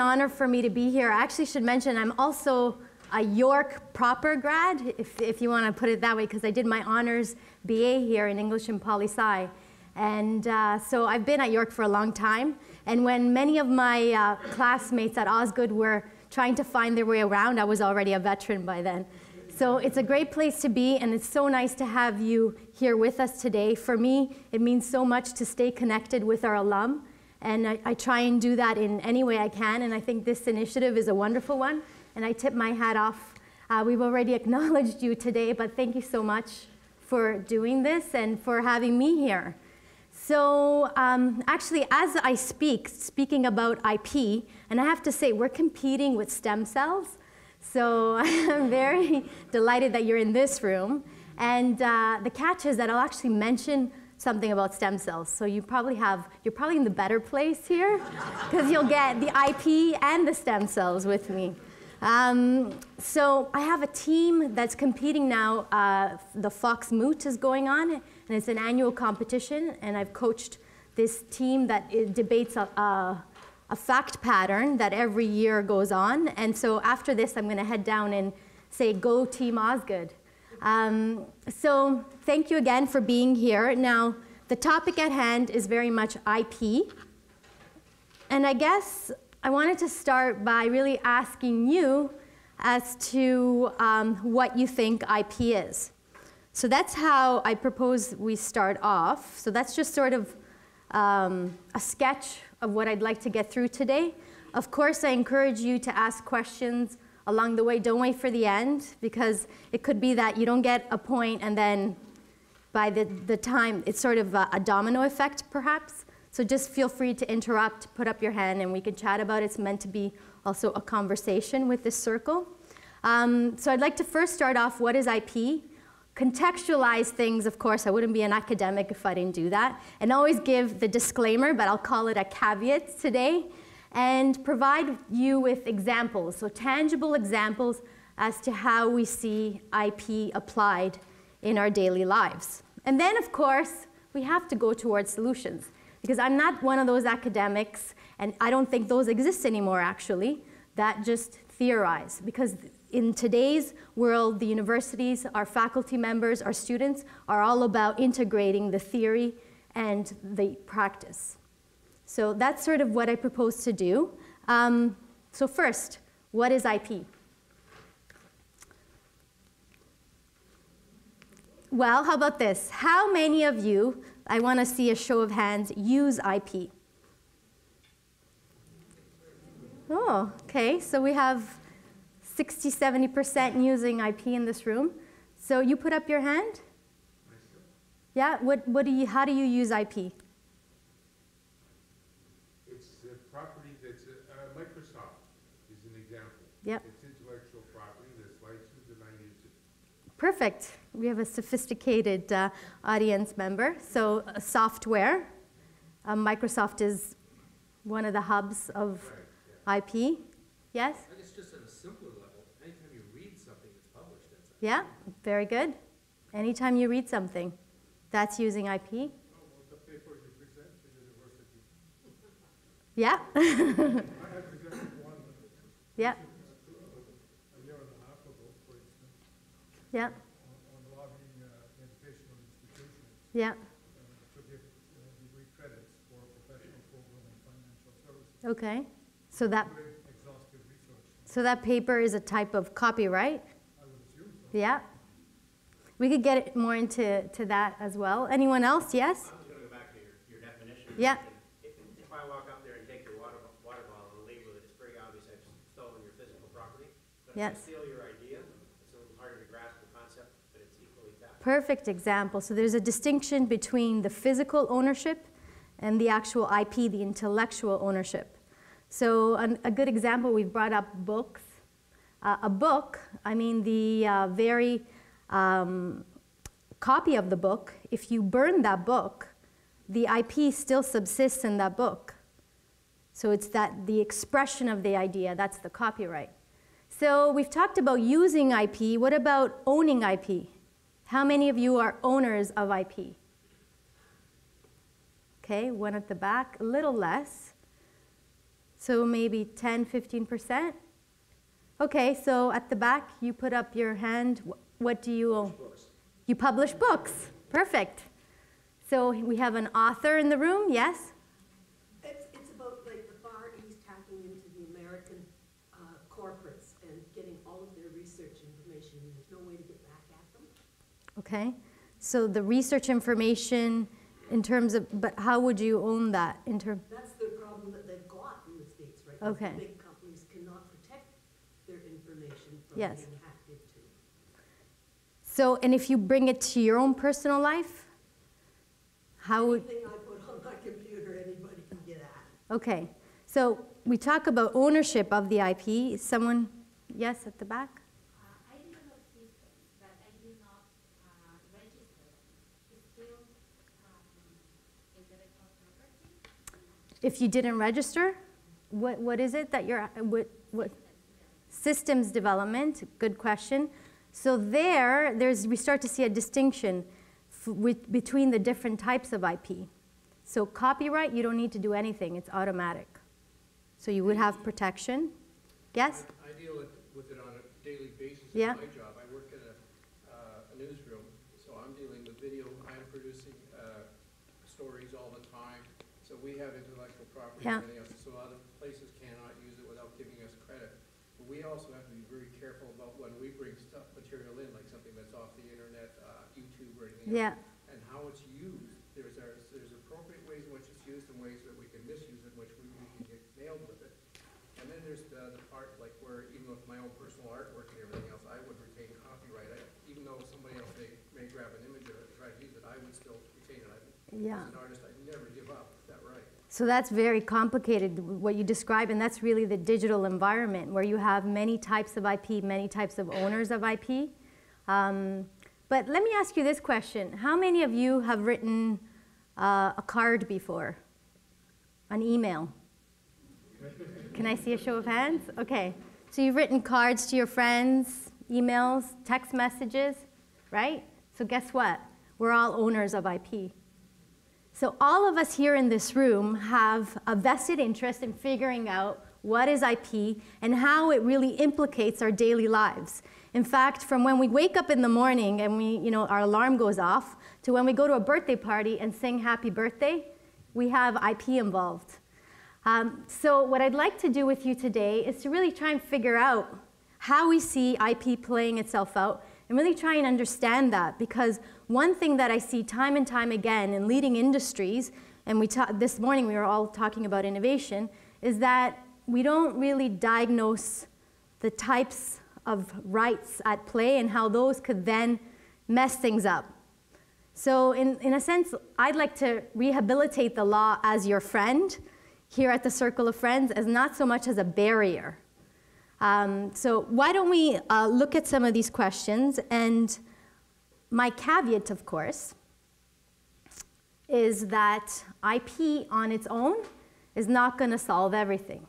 an honor for me to be here. I actually should mention I'm also a York proper grad, if, if you want to put it that way, because I did my honors BA here in English and Poli Sci. And uh, so I've been at York for a long time. And when many of my uh, classmates at Osgoode were trying to find their way around, I was already a veteran by then. So it's a great place to be, and it's so nice to have you here with us today. For me, it means so much to stay connected with our alum, and I, I try and do that in any way I can, and I think this initiative is a wonderful one, and I tip my hat off. Uh, we've already acknowledged you today, but thank you so much for doing this and for having me here. So um, actually, as I speak, speaking about IP, and I have to say, we're competing with stem cells. So I'm very delighted that you're in this room. And uh, the catch is that I'll actually mention something about stem cells. So you probably have, you're probably in the better place here because you'll get the IP and the stem cells with me. Um, so I have a team that's competing now. Uh, the Fox Moot is going on, and it's an annual competition. And I've coached this team that debates a, a, a fact pattern that every year goes on. And so after this, I'm going to head down and say, "Go Team Osgoode." Um, so thank you again for being here. Now, the topic at hand is very much IP. And I guess I wanted to start by really asking you as to um, what you think IP is. So that's how I propose we start off. So that's just sort of um, a sketch of what I'd like to get through today. Of course, I encourage you to ask questions along the way. Don't wait for the end because it could be that you don't get a point and then by the, the time, it's sort of a, a domino effect perhaps. So just feel free to interrupt, put up your hand, and we can chat about it. It's meant to be also a conversation with this circle. Um, so I'd like to first start off, what is IP? Contextualize things, of course, I wouldn't be an academic if I didn't do that. And always give the disclaimer, but I'll call it a caveat today. And provide you with examples, so tangible examples as to how we see IP applied in our daily lives. And then, of course, we have to go towards solutions. Because I'm not one of those academics, and I don't think those exist anymore actually, that just theorize. Because in today's world, the universities, our faculty members, our students are all about integrating the theory and the practice. So that's sort of what I propose to do. Um, so first, what is IP? Well, how about this? How many of you I want to see a show of hands use IP. Oh, okay. So we have 60, 70% using IP in this room. So you put up your hand? Yeah, what, what do you, how do you use IP? It's a property that's, uh, Microsoft is an example. Yep. It's intellectual property that's licensed and I use it. Perfect. We have a sophisticated uh, audience member. So uh, software, uh, Microsoft is one of the hubs of Right, IP. Yes? I guess just at a simpler level, anytime you read something that's published, that's. Yeah, very good. Anytime you read something, that's using IP. Oh, the paper you present to university. Yeah, I have presented one yeah, a year and a half ago, for instance, yeah, on, on lobbying uh, educational institutions yeah. to give degree credits for professional program and financial services. Okay. So that, so that paper is a type of copyright? I would assume so. Yeah. We could get it more into to that as well. Anyone else? Yes? I'm just gonna go back to your, your definition. Yeah. If, if I walk up there and take your water, water bottle and label it, it's very obvious I've stolen your physical property. But if I Yes. steal your idea, it's a little harder to grasp the concept, but it's equally valid. Perfect example. So there's a distinction between the physical ownership and the actual IP, the intellectual ownership. So an, a good example, we've brought up books. Uh, a book, I mean the uh, very um, copy of the book, if you burn that book, the IP still subsists in that book. So it's that the expression of the idea, that's the copyright. So we've talked about using IP. What about owning IP? How many of you are owners of IP? Okay, one at the back, a little less. So maybe 10, 15%? Okay, so at the back, you put up your hand. What do you own? You publish books. Perfect. So we have an author in the room, yes? It's, it's about like the Far East hacking into the American uh, corporates and getting all of their research information, and there's no way to get back at them. Okay. So the research information in terms of, but how would you own that in terms? That's the problem that they've got in the States right now. Okay. Big companies cannot protect their information from Yes. being hacked into. So, and if you bring it to your own personal life, how would, Anything I put on my computer, anybody can get at. okay. So we talk about ownership of the IP. Someone, yes, at the back? Uh, I develop systems, but I do not uh, register. It's still um, intellectual property. If you didn't register, what, what is it that you're, what, what? Systems development, good question. So there, there's, we start to see a distinction f- with, between the different types of IP. So copyright, you don't need to do anything, it's automatic. So you would have protection. Yes? I I deal with, with it on a daily basis Yeah. in my job. I work in a, uh, a newsroom, so I'm dealing with video, I'm producing, uh, stories all the time. So we have intellectual property Yeah. and everything else, so other places cannot use it without giving us credit. But we also have to be very careful about when we bring stuff, material in, like something that's off the internet, uh, YouTube or anything else. And how it's used. There's, our- there's appropriate ways in which it's used and ways that we can misuse it, in which we, we can get nailed with it. And then there's the, the part like where even with my own personal artwork and everything else, I would retain copyright. I- Even though somebody else may, may grab an image of it and try to use it, I would still retain it. I- yeah. As an artist, I'd never give up, is that right? So that's very complicated, what you describe, and that's really the digital environment where you have many types of IP, many types of owners of IP. Um, but let me ask you this question How many of you have written uh, a card before? An email? Can I see a show of hands? Okay. So you've written cards to your friends, emails, text messages, right? So guess what? We're all owners of IP. So, all of us here in this room have a vested interest in figuring out what is IP and how it really implicates our daily lives. In fact, from when we wake up in the morning and we, you know, our alarm goes off to when we go to a birthday party and sing happy birthday, we have IP involved. Um, so, what I'd like to do with you today is to really try and figure out how we see IP playing itself out and really try and understand that because one thing that I see time and time again in leading industries, and we ta- this morning we were all talking about innovation, is that we don't really diagnose the types of rights at play and how those could then mess things up. So, in, in a sense, I'd like to rehabilitate the law as your friend here at the Circle of Friends, as not so much as a barrier. Um, so, why don't we uh, look at some of these questions? And my caveat, of course, is that IP on its own is not going to solve everything.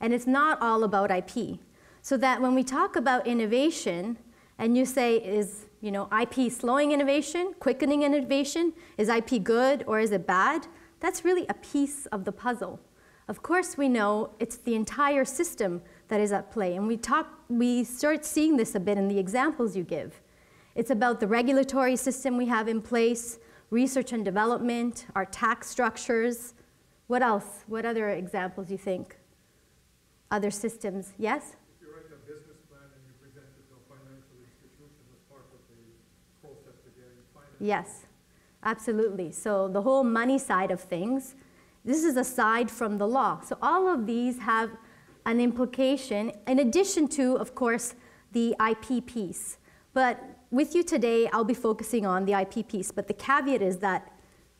And it's not all about IP. So that when we talk about innovation, and you say, is you know, IP slowing innovation, quickening innovation? Is IP good or is it bad? That's really a piece of the puzzle. Of course, we know it's the entire system that is at play, and we talk, we start seeing this a bit in the examples you give. It's about the regulatory system we have in place, research and development, our tax structures. What else? What other examples you think? Other systems? Yes? If you write a business plan and you present it to a financial institution as part of the process to getting financed. Yes, absolutely. So the whole money side of things, this is aside from the law. So all of these have an implication, in addition to, of course, the IP piece. But with you today, I'll be focusing on the IP piece. But the caveat is that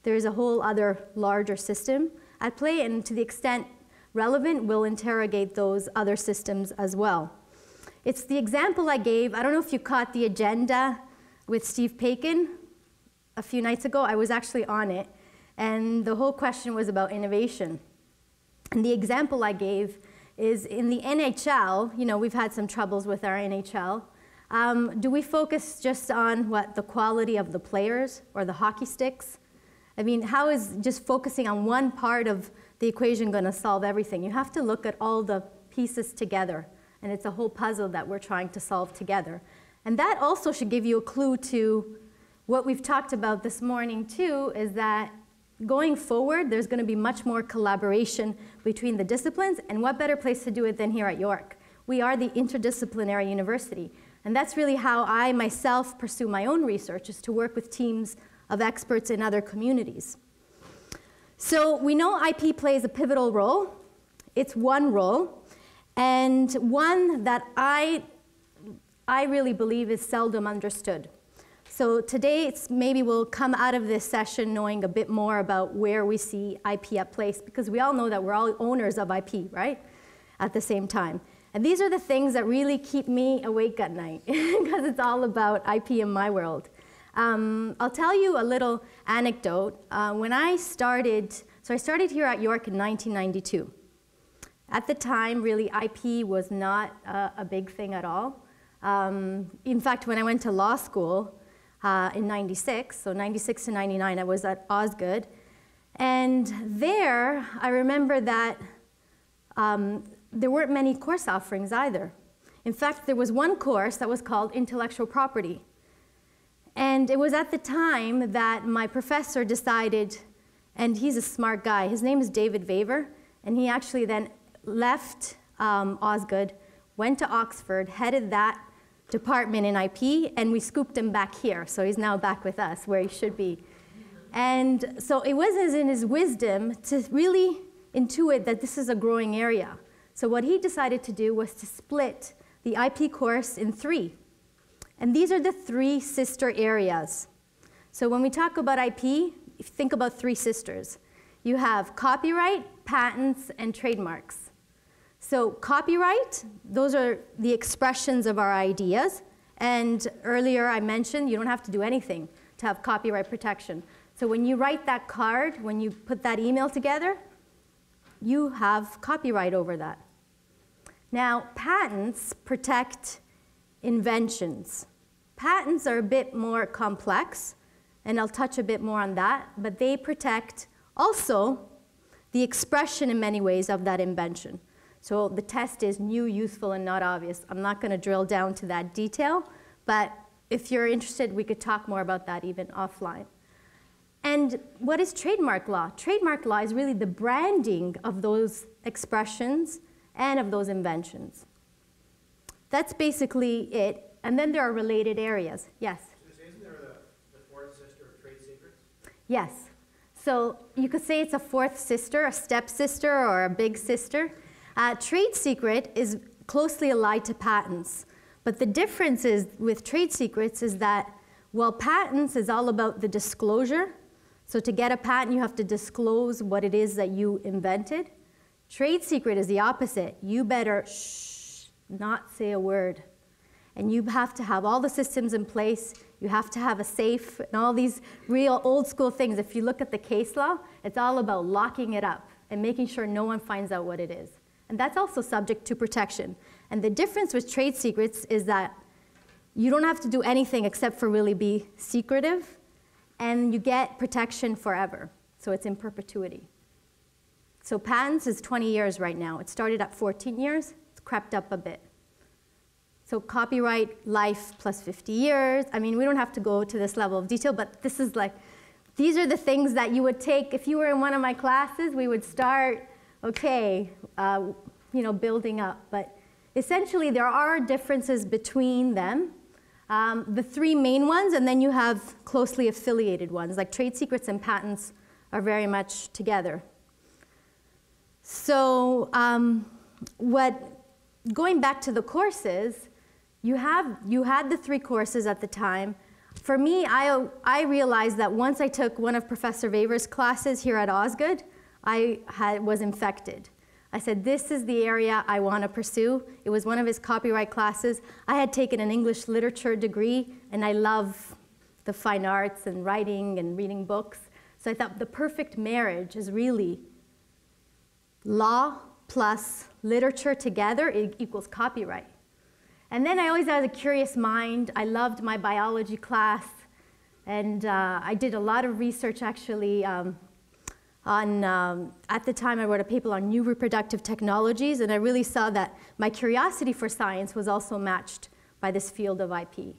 there is a whole other larger system at play, and to the extent relevant, we'll interrogate those other systems as well. It's the example I gave. I don't know if you caught the agenda with Steve Paikin a few nights ago. I was actually on it, and the whole question was about innovation. And the example I gave is in the NHL, you know, we've had some troubles with our NHL. Um, do we focus just on what the quality of the players or the hockey sticks? I mean, how is just focusing on one part of the equation going to solve everything. You have to look at all the pieces together, and it's a whole puzzle that we're trying to solve together. And that also should give you a clue to what we've talked about this morning, too, is that going forward, there's going to be much more collaboration between the disciplines, and what better place to do it than here at York? We are the interdisciplinary university, and that's really how I myself pursue my own research, is to work with teams of experts in other communities. So we know IP plays a pivotal role. It's one role, and one that I, I really believe is seldom understood. So today, it's maybe we'll come out of this session knowing a bit more about where we see IP at place, because we all know that we're all owners of IP, right? At the same time. And these are the things that really keep me awake at night, because it's all about IP in my world. Um, I'll tell you a little anecdote. Uh, when I started, so I started here at York in 1992. At the time, really, IP was not a, a big thing at all. Um, in fact, when I went to law school, uh, in 96, so 96 to 99, I was at Osgoode. And there, I remember that um, there weren't many course offerings either. In fact, there was one course that was called Intellectual Property. And it was at the time that my professor decided, and he's a smart guy, his name is David Vaver, and he actually then left um, Osgoode, went to Oxford, headed that department in IP, and we scooped him back here. So he's now back with us where he should be. And so it was as in his wisdom to really intuit that this is a growing area. So what he decided to do was to split the IP course in three. And these are the three sister areas. So when we talk about IP, think about three sisters. You have copyright, patents, and trademarks. So copyright, those are the expressions of our ideas. And earlier I mentioned you don't have to do anything to have copyright protection. So when you write that card, when you put that email together, you have copyright over that. Now, patents protect inventions. Patents are a bit more complex, and I'll touch a bit more on that, but they protect also the expression in many ways of that invention. So the test is new, useful, and not obvious. I'm not going to drill down to that detail, but if you're interested, we could talk more about that even offline. And what is trademark law? Trademark law is really the branding of those expressions and of those inventions. That's basically it. And then there are related areas. Yes? Isn't there the, the fourth sister of trade secrets? Yes. So you could say it's a fourth sister, a stepsister, or a big sister. Uh, trade secret is closely allied to patents. But the difference is with trade secrets is that while patents is all about the disclosure, so to get a patent you have to disclose what it is that you invented. Trade secret is the opposite. You better shh, not say a word. And you have to have all the systems in place. You have to have a safe and all these real old school things. If you look at the case law, it's all about locking it up and making sure no one finds out what it is. And that's also subject to protection. And the difference with trade secrets is that you don't have to do anything except for really be secretive, and you get protection forever. So it's in perpetuity. So patents is 20 years right now. It started at 14 years, it's crept up a bit. So copyright life plus 50 years. I mean, we don't have to go to this level of detail, but this is like, these are the things that you would take, if you were in one of my classes, we would start okay, uh, you know, building up. But essentially, there are differences between them. Um, the three main ones, and then you have closely affiliated ones, like trade secrets and patents are very much together. So, um, what, going back to the courses, you, have, you had the three courses at the time. For me, I, I realized that once I took one of Professor Vaver's classes here at Osgoode, I had, was infected. I said, This is the area I want to pursue. It was one of his copyright classes. I had taken an English literature degree, and I love the fine arts and writing and reading books. So I thought the perfect marriage is really law plus literature together equals copyright. And then I always had a curious mind. I loved my biology class, and uh, I did a lot of research actually. Um, on, um, at the time, I wrote a paper on new reproductive technologies, and I really saw that my curiosity for science was also matched by this field of IP.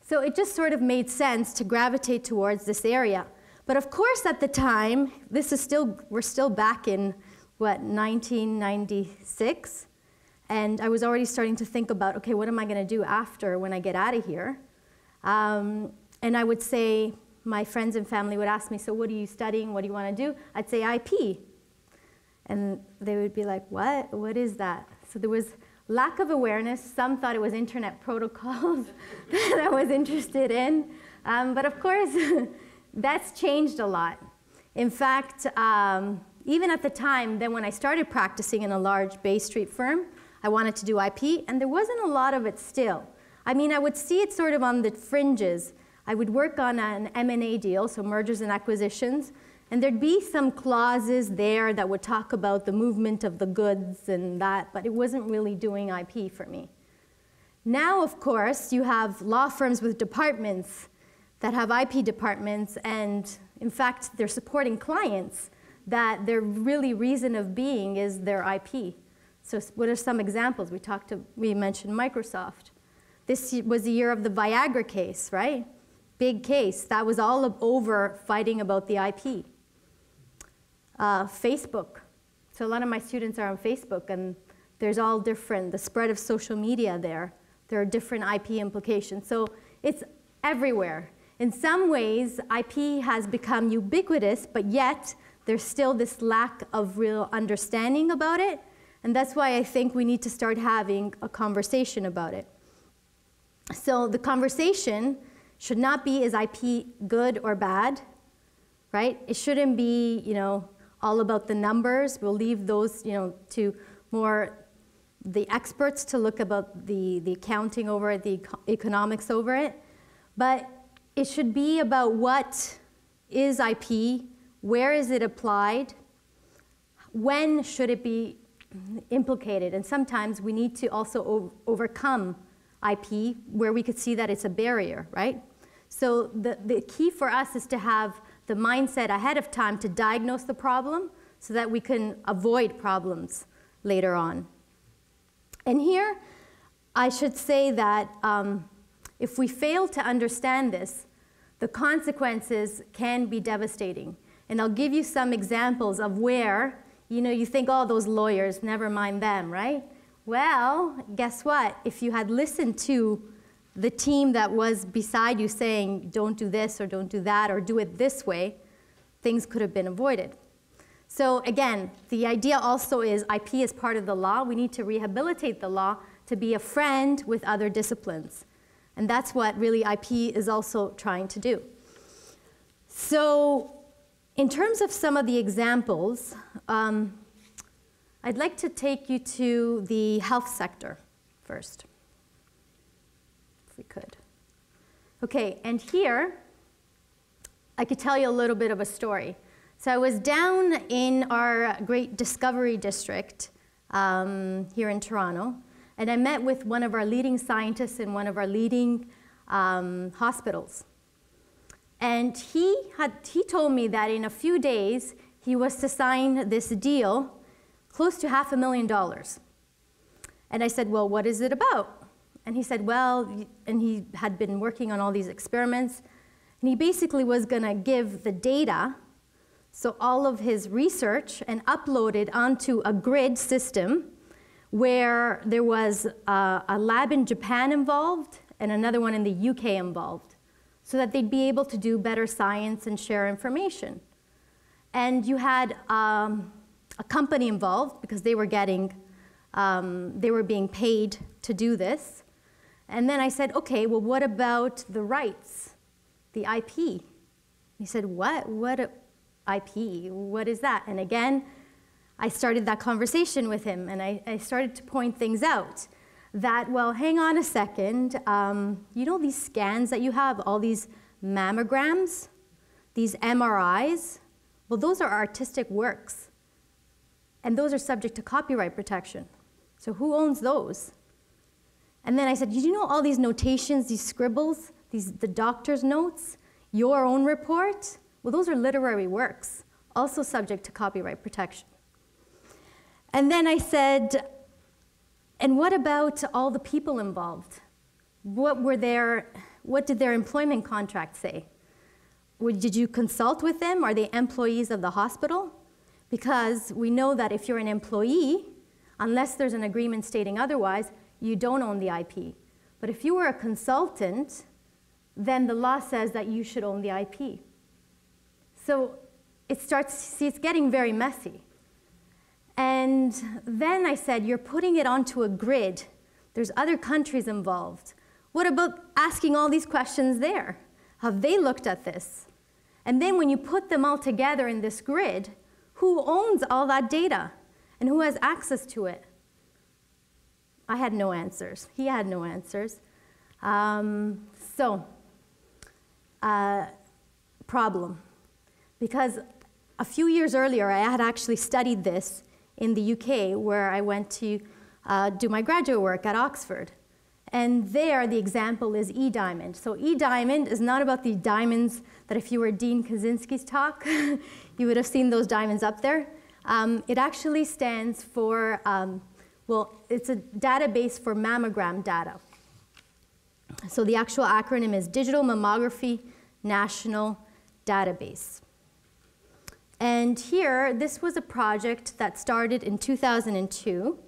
So it just sort of made sense to gravitate towards this area. But of course, at the time, this is still, we're still back in, what, 1996? And I was already starting to think about, okay, what am I going to do after when I get out of here? Um, and I would say, my friends and family would ask me, so what are you studying? What do you want to do? I'd say IP. And they would be like, what? What is that? So there was lack of awareness. Some thought it was internet protocols that I was interested in. Um, but of course, that's changed a lot. In fact, um, even at the time, then when I started practicing in a large Bay Street firm, I wanted to do IP, and there wasn't a lot of it still. I mean, I would see it sort of on the fringes. I would work on an M&A deal, so mergers and acquisitions, and there'd be some clauses there that would talk about the movement of the goods and that, but it wasn't really doing IP for me. Now, of course, you have law firms with departments that have IP departments, and in fact, they're supporting clients that their really reason of being is their IP. So what are some examples? We talked to, we mentioned Microsoft. This was the year of the Viagra case, right? Big case. That was all over fighting about the IP. Uh, Facebook. So a lot of my students are on Facebook, and there's all different, the spread of social media there. There are different IP implications. So it's everywhere. In some ways, IP has become ubiquitous, but yet there's still this lack of real understanding about it. And that's why I think we need to start having a conversation about it. So the conversation should not be is IP good or bad, right? It shouldn't be, you know, all about the numbers. We'll leave those, you know, to more the experts to look about the, the accounting over it, the economics over it. But it should be about what is IP, where is it applied, when should it be implicated. And sometimes we need to also overcome IP where we could see that it's a barrier, right? So the, the key for us is to have the mindset ahead of time to diagnose the problem so that we can avoid problems later on. And here, I should say that um, if we fail to understand this, the consequences can be devastating. And I'll give you some examples of where you know, you think, oh, those lawyers, never mind them, right? Well, guess what? If you had listened to the team that was beside you saying, don't do this or don't do that or do it this way, things could have been avoided. So again, the idea also is IP is part of the law. We need to rehabilitate the law to be a friend with other disciplines. And that's what really IP is also trying to do. So in terms of some of the examples, um, I'd like to take you to the health sector first, if we could. Okay, and here, I could tell you a little bit of a story. So I was down in our great Discovery District um, here in Toronto, and I met with one of our leading scientists in one of our leading um, hospitals. And he, had, he told me that in a few days, he was to sign this deal close to half a million dollars. And I said, Well, what is it about? And he said, Well, and he had been working on all these experiments, and he basically was going to give the data, so all of his research, and upload it onto a grid system where there was a, a lab in Japan involved and another one in the UK involved so that they'd be able to do better science and share information. And you had um, a company involved because they were getting, um, they were being paid to do this. And then I said, okay, well, what about the rights, the IP? He said, what? What IP? What is that? And again, I started that conversation with him and I, I started to point things out that, well, hang on a second, um, you know these scans that you have, all these mammograms, these MRIs? Well, those are artistic works. And those are subject to copyright protection. So who owns those? And then I said, you know all these notations, these scribbles, these, the doctor's notes, your own report? Well, those are literary works. also subject to copyright protection. And then I said, and what about all the people involved? What were their, what did their employment contract say? Did you consult with them? Are they employees of the hospital? Because we know that if you're an employee, unless there's an agreement stating otherwise, you don't own the IP. But if you were a consultant, then the law says that you should own the IP. So it starts, see, it's getting very messy. And then I said, You're putting it onto a grid. There's other countries involved. What about asking all these questions there? Have they looked at this? And then when you put them all together in this grid, who owns all that data and who has access to it? I had no answers. He had no answers. Um, so, uh, problem. Because a few years earlier, I had actually studied this in the UK, where I went to uh, do my graduate work at Oxford. And there, the example is E-diamond. So E-diamond is not about the diamonds that if you were Dean Kaczynski's talk, you would have seen those diamonds up there. Um, it actually stands for, um, well, it's a database for mammogram data. So the actual acronym is Digital Mammography National Database. And here, this was a project that started in 2002,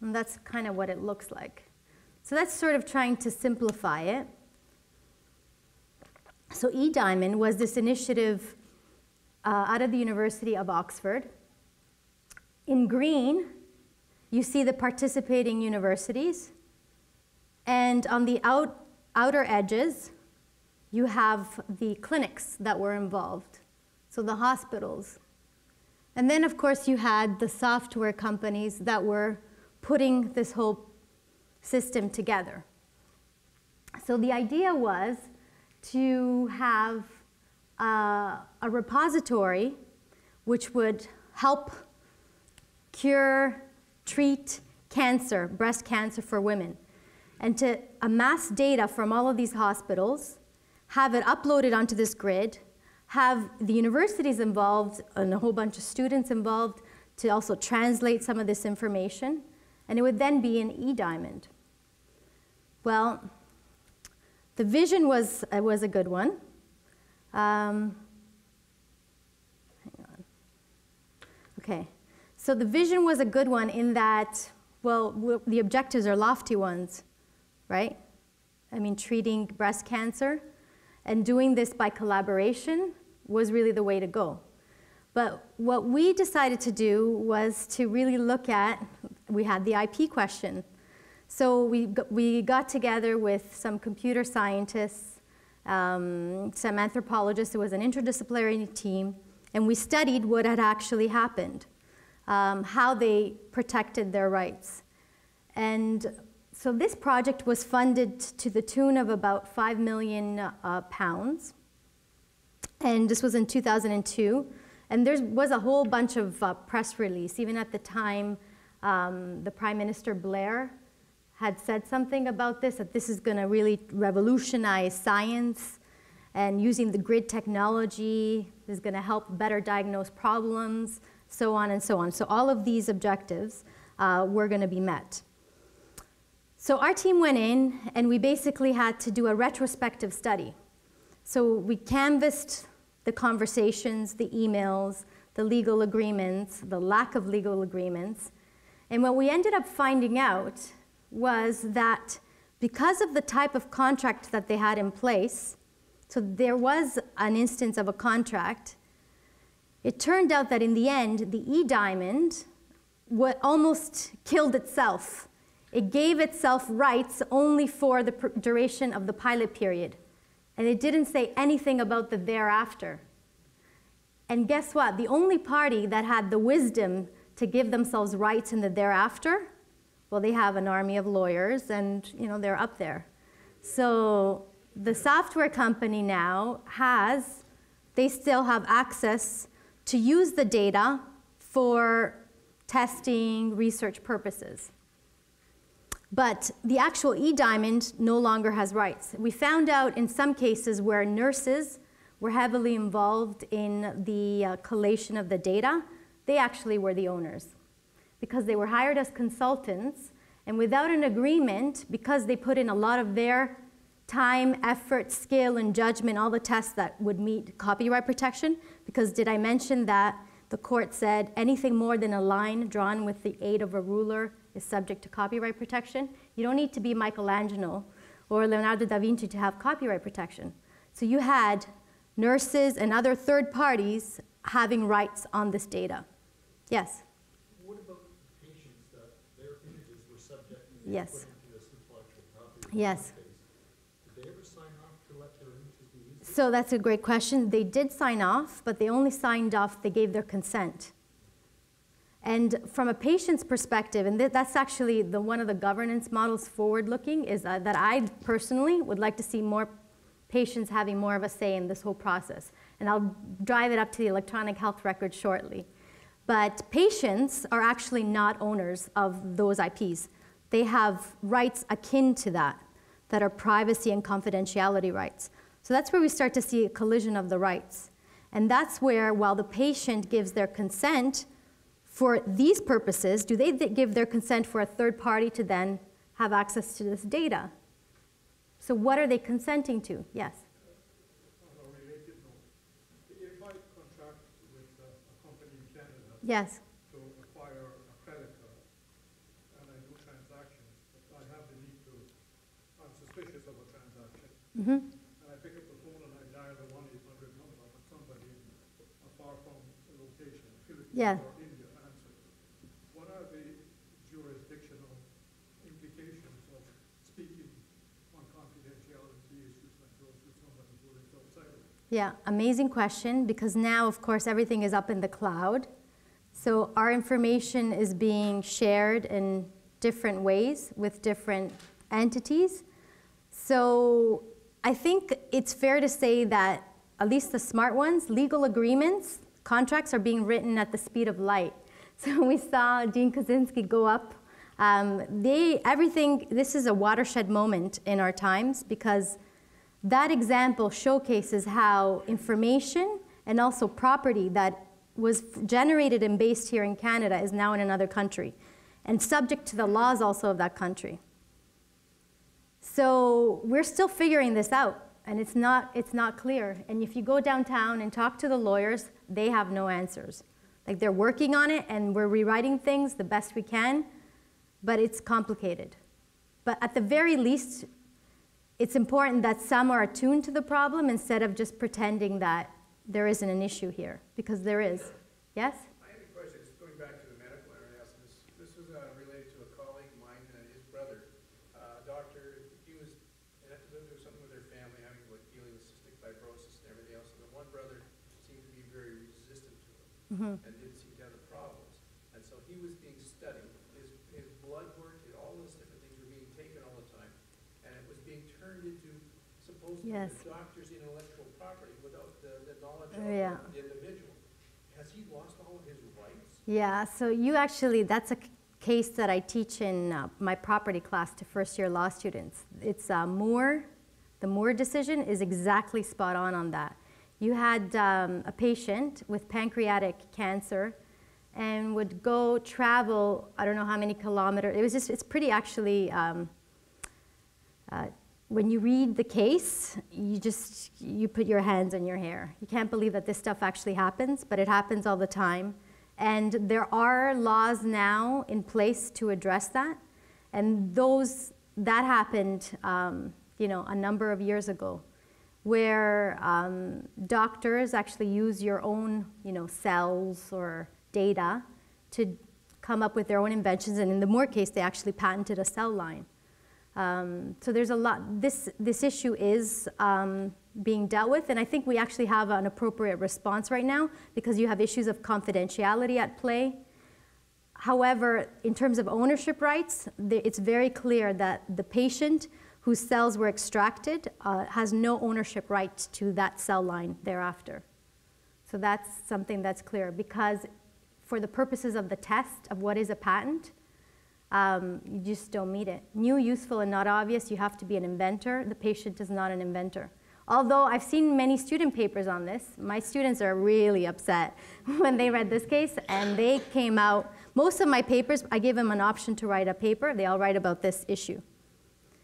and that's kind of what it looks like. So that's sort of trying to simplify it. So eDiamond was this initiative uh, out of the University of Oxford. In green, you see the participating universities, and on the out, outer edges, you have the clinics that were involved, so the hospitals. And then, of course, you had the software companies that were putting this whole system together. So the idea was to have uh, a repository which would help cure, treat cancer, breast cancer for women, and to amass data from all of these hospitals, have it uploaded onto this grid, have the universities involved and a whole bunch of students involved to also translate some of this information, and it would then be an e-diamond. Well, the vision was, uh, was a good one. Um, hang on. Okay, so the vision was a good one in that, well, the objectives are lofty ones, right? I mean, treating breast cancer and doing this by collaboration was really the way to go. But what we decided to do was to really look at, we had the IP question. So we, we got together with some computer scientists, um, some anthropologists, it was an interdisciplinary team, and we studied what had actually happened, um, how they protected their rights. And so this project was funded to the tune of about 5 million uh, pounds. And this was in 2002. And there was a whole bunch of uh, press release. Even at the time, um, the Prime Minister Blair had said something about this, that this is going to really revolutionize science and using the grid technology is going to help better diagnose problems, so on and so on. So all of these objectives uh, were going to be met. So our team went in and we basically had to do a retrospective study. So we canvassed the conversations, the emails, the legal agreements, the lack of legal agreements. And what we ended up finding out was that because of the type of contract that they had in place, so there was an instance of a contract, it turned out that in the end, the E Diamond almost killed itself. It gave itself rights only for the duration of the pilot period. And it didn't say anything about the thereafter. And guess what? The only party that had the wisdom to give themselves rights in the thereafter, well, they have an army of lawyers and, you know, they're up there. So the software company now has, they still have access to use the data for testing, research purposes. But the actual e diamond no longer has rights. We found out in some cases where nurses were heavily involved in the uh, collation of the data, they actually were the owners because they were hired as consultants and without an agreement, because they put in a lot of their time, effort, skill, and judgment, all the tests that would meet copyright protection, because did I mention that the court said anything more than a line drawn with the aid of a ruler is subject to copyright protection? You don't need to be Michelangelo or Leonardo da Vinci to have copyright protection. So you had nurses and other third parties having rights on this data. Yes? What about patients that their images were subject to Yes. this intellectual property? Yes. Did they ever sign off to let their images be used? So that's a great question. They did sign off, but they only signed off, they gave their consent. And from a patient's perspective, and th- that's actually the, one of the governance models forward looking, is uh, that I personally would like to see more patients having more of a say in this whole process. And I'll drive it up to the electronic health record shortly. But patients are actually not owners of those IPs. They have rights akin to that, that are privacy and confidentiality rights. So that's where we start to see a collision of the rights. And that's where, while the patient gives their consent for these purposes, do they th- give their consent for a third party to then have access to this data? So, what are they consenting to? Yes. On a related note, if I contract with a company in Canada Yes. to acquire a credit card, and I do transactions, but I have the need to, I'm suspicious of a transaction, hmm and I pick up the phone and I dial the one eight hundred number, but somebody far from the location, Philippines Yeah. or India answers. What are the jurisdictional implications of speaking on confidentiality issues like those with somebody who lives outside of it? Yeah, amazing question because now, of course, everything is up in the cloud. So our information is being shared in different ways with different entities. So I think it's fair to say that at least the smart ones, legal agreements, contracts are being written at the speed of light. So we saw Dean Kaczynski go up. Um, they, everything, this is a watershed moment in our times because that example showcases how information and also property that was generated and based here in Canada is now in another country and subject to the laws also of that country. So we're still figuring this out and it's not, it's not clear. And if you go downtown and talk to the lawyers, they have no answers. Like they're working on it and we're rewriting things the best we can, but it's complicated. But at the very least, it's important that some are attuned to the problem instead of just pretending that there isn't an issue here, because there is. Yes? I have a question, just going back to the medical area, this, this was uh, related to a colleague of mine, uh, his brother, uh, doctor, he was, and had to do something with their family, having like dealing with cystic fibrosis and everything else, and the one brother seemed to be very resistant to it, hmm and didn't seem to have the problems. And so he was being studied, his, his blood work, and all these different things were being taken all the time, and it was being turned into supposedly Yes. the doctor's intellectual property without the, the knowledge of yeah. the individual. Has he lost all of his rights? Yeah, so you actually, that's a case that I teach in uh, my property class to first year law students. It's uh, Moore, the Moore decision is exactly spot on on that. You had um, a patient with pancreatic cancer and would go travel, I don't know how many kilometers, it was just, it's pretty actually, um, uh, when you read the case, you just you put your hands on your hair. You can't believe that this stuff actually happens, but it happens all the time. And there are laws now in place to address that. And those that happened, um, you know, a number of years ago, where um, doctors actually use your own, you know, cells or data to come up with their own inventions. And in the Moore case, they actually patented a cell line. Um, so there's a lot. This this issue is um, being dealt with, and I think we actually have an appropriate response right now because you have issues of confidentiality at play. However, in terms of ownership rights, it's very clear that the patient whose cells were extracted uh, has no ownership right to that cell line thereafter. So that's something that's clear because, for the purposes of the test of what is a patent, um, you just don't meet it. New, useful, and not obvious, you have to be an inventor. The patient is not an inventor. Although I've seen many student papers on this, my students are really upset when they read this case, and they came out. Most of my papers, I gave them an option to write a paper. They all write about this issue.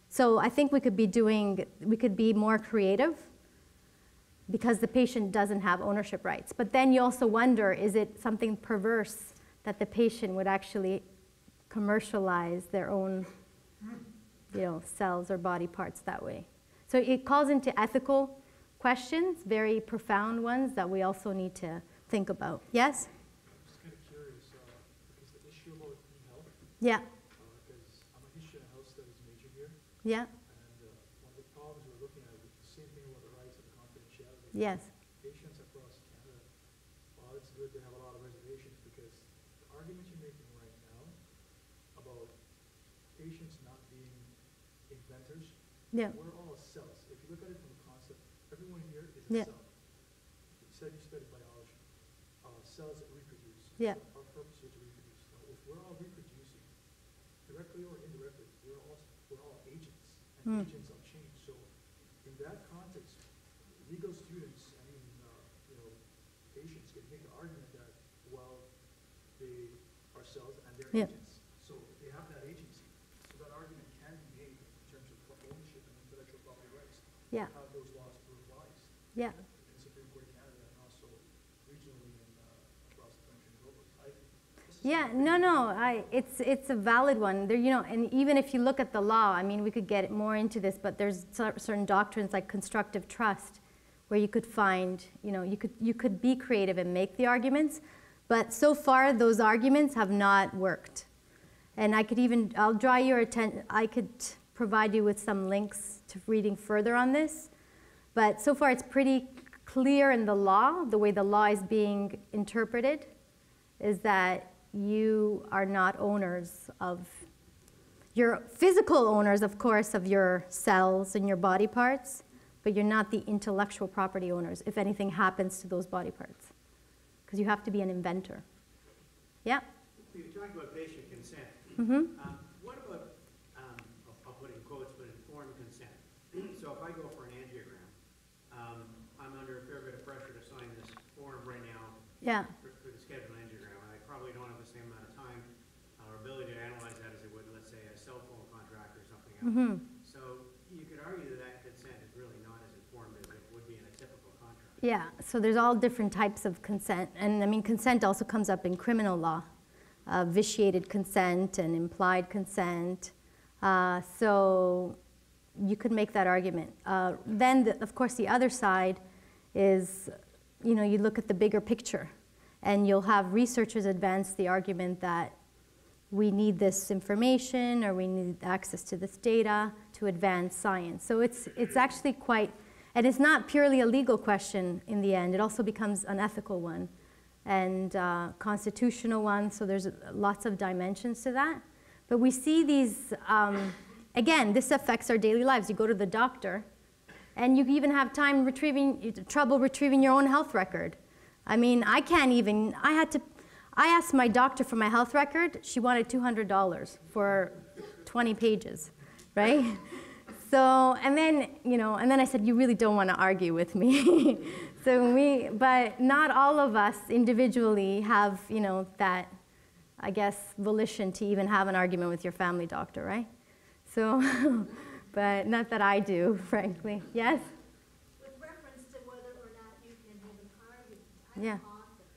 So I think we could be doing, we could be more creative because the patient doesn't have ownership rights. But then you also wonder, is it something perverse that the patient would actually commercialize their own, you know, cells or body parts that way? So it calls into ethical questions, very profound ones that we also need to think about. Yes? I'm just kind of curious, uh, because the issue about e-health, Yeah, because I'm a history and health studies major here, yeah, and uh, one of the problems we're looking at is the same thing about the rights and confidentiality. yes, Patients across Canada, while it's good to have a lot of reservations, because the argument you're making right now about patients not being inventors, yeah, we're all cells. If you look at it from the concept, everyone here is Yeah. a cell. You said you studied biology. Uh, cells that reproduce. Yeah. Our purpose is to reproduce. Now, if we're all reproducing, directly or indirectly, we're all, we're all agents, and agents of change. So in that context, legal students, I mean, uh, you know, patients can make the argument that, well, they are cells and they're Yeah. agents. So they have that agency. So that argument can be made in terms of what ownership and intellectual property rights. yeah, How those laws were revised yeah. in Supreme Court of Canada and also regionally and uh, across the country. I- this is Yeah, no, no, I, it's, it's a valid one. There, you know, and even if you look at the law, I mean, we could get more into this, but there's cer- certain doctrines like constructive trust where you could find, you know, you could, you could be creative and make the arguments, but so far those arguments have not worked. And I could even, I'll draw your attention, I could provide you with some links to reading further on this. But so far it's pretty clear in the law, the way the law is being interpreted, is that you are not owners of, you're physical owners, of course, of your cells and your body parts, but you're not the intellectual property owners if anything happens to those body parts. Because you have to be an inventor. Yeah? You talked about patient consent. Mm-hmm. Um, What about, um, I'll- I'll put in quotes, but informed consent? So if I go for an angiogram, um, I'm under a fair bit of pressure to sign this form right now Yeah. for for the scheduled angiogram. and I probably don't have the same amount of time or ability to analyze that as it would, let's say, a cell phone contract or something else. Mm-hmm. So you could argue that that consent is really not as informed as it would be in a typical contract. Yeah, so there's all different types of consent. And I mean, consent also comes up in criminal law uh, vitiated consent and implied consent. Uh, so you could make that argument. Uh, then, the, of course, the other side is you know, you look at the bigger picture and you'll have researchers advance the argument that we need this information or we need access to this data to advance science. So it's, it's actually quite, and it's not purely a legal question in the end, it also becomes an ethical one and uh, constitutional one, so there's lots of dimensions to that. But we see these, um, again, this affects our daily lives. You go to the doctor, and you even have time retrieving, trouble retrieving your own health record. I mean, I can't even, I had to, I asked my doctor for my health record. She wanted $200 for 20 pages, right? So, and then, you know, and then I said, you really don't want to argue with me. so we, but not all of us individually have, you know, that, I guess, volition to even have an argument with your family doctor, right? So, but not that I do, frankly. Yes? With reference to whether or not you can have an argument, I'm Yeah. an author,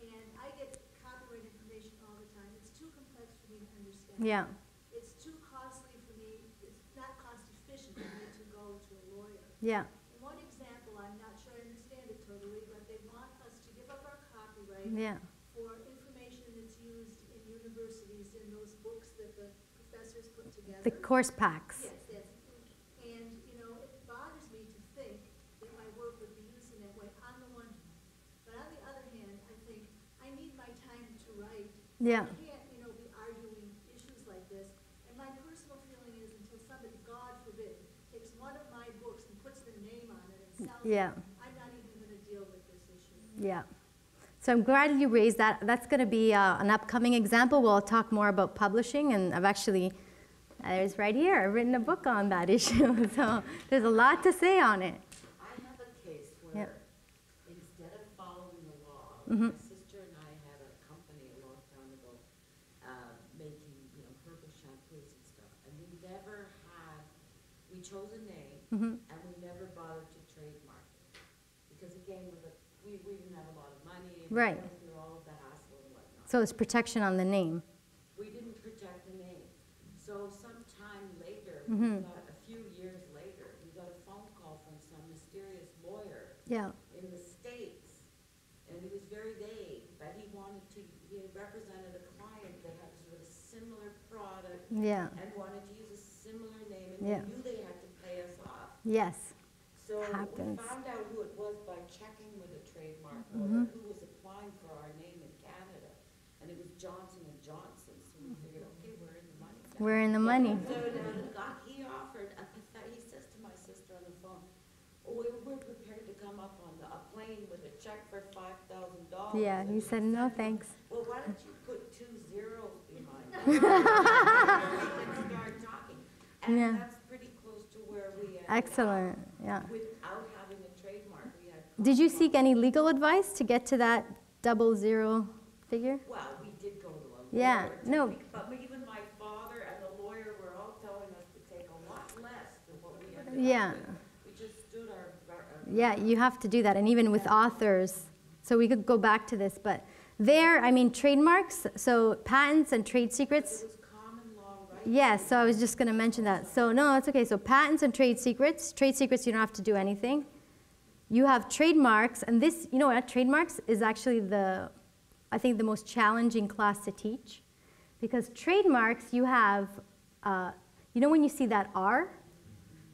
and I get copyright information all the time. It's too complex for me to understand. Yeah. It's too costly for me, it's not cost efficient for me to go to a lawyer. Yeah. One example, I'm not sure I understand it totally, but they want us to give up our copyright Yeah. for information that's used in universities in those books that the professors put together. The course packs. Yes, yes. And, you know, it bothers me to think that my work would be used in that way on the one hand. But on the other hand, I think, I need my time to write. Yeah. I can't, you know, be arguing issues like this. And my personal feeling is until somebody, God forbid, takes one of my books and puts their name on it and sells it, Yeah. I'm not even gonna deal with this issue. Yeah. So I'm glad you raised that. That's going to be uh, an upcoming example. We'll talk more about publishing, and I've actually, there's right here, I've written a book on that issue. so there's a lot to say on it. Yeah. where instead of following the law, Mhm. my sister and I had a company a long time ago, uh, making, you know, herbal shampoos and stuff, and we never had, we chose a Mhm. and we never bothered to trademark it. Because again, with the, we, we didn't have a lot of money, Right. through all of the hassle and whatnot. So it's protection on the name. We didn't protect the name. So sometime later, Mhm. we got, a few years later, we got a phone call from some mysterious lawyer Yeah. in the States, and he was very vague, but he wanted to, he represented a client that had sort of a similar product Yeah. and wanted to use a similar name, and Yeah. knew they had to pay us off. Yes. So we Happens. found out who it was by checking with a trademark Mhm. who was applying for our name in Canada, and it was Johnson and Johnson, so we figured, okay, we're in the money. now. We're in the money. So now the guy, he offered a he says to my sister on the phone, oh, we we're prepared to come up on the, a plane with a check for five thousand dollars. Yeah. He said, no, thanks. Well, why don't you put two zeros behind? We can start talking. Yeah. And that's pretty close to where we ended up. Excellent. Yeah. Without having a trademark, we had. Did you seek any legal advice to get to that double zero figure? Well, we did go to a lawyer. Yeah, no. be- But even my father and the lawyer were all telling us to take a lot less than what we ended Yeah. We just stood our, our. our- Yeah, you have to do that, and even with authors. So we could go back to this, but there, I mean, trademarks, so patents and trade secrets. It was common law, right? Yes, so I was just going to mention that. So no, it's okay. So patents and trade secrets. Trade secrets, you don't have to do anything. You have trademarks, and this, you know what? Trademarks is actually the, I think, the most challenging class to teach, because trademarks you have, uh, you know, when you see that R,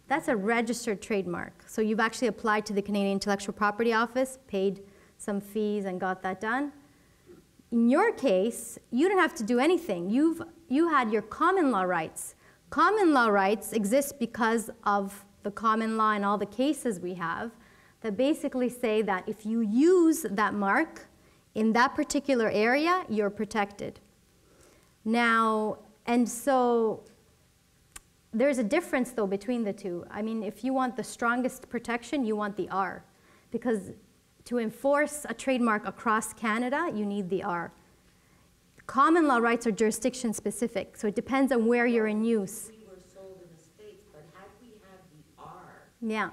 that's a registered trademark. So you've actually applied to the Canadian Intellectual Property Office, paid some fees, and got that done. In your case, you don't have to do anything. You've you had your common law rights. Common law rights exist because of the common law and all the cases we have that basically say that if you use that mark in that particular area, you're protected. Now, and so there's a difference though between the two. I mean, if you want the strongest protection, you want the R. Because to enforce a trademark across Canada, you need the R. Common law rights are jurisdiction specific, so it depends on where you're in use. We were sold in the States, but had we had the R, Yeah,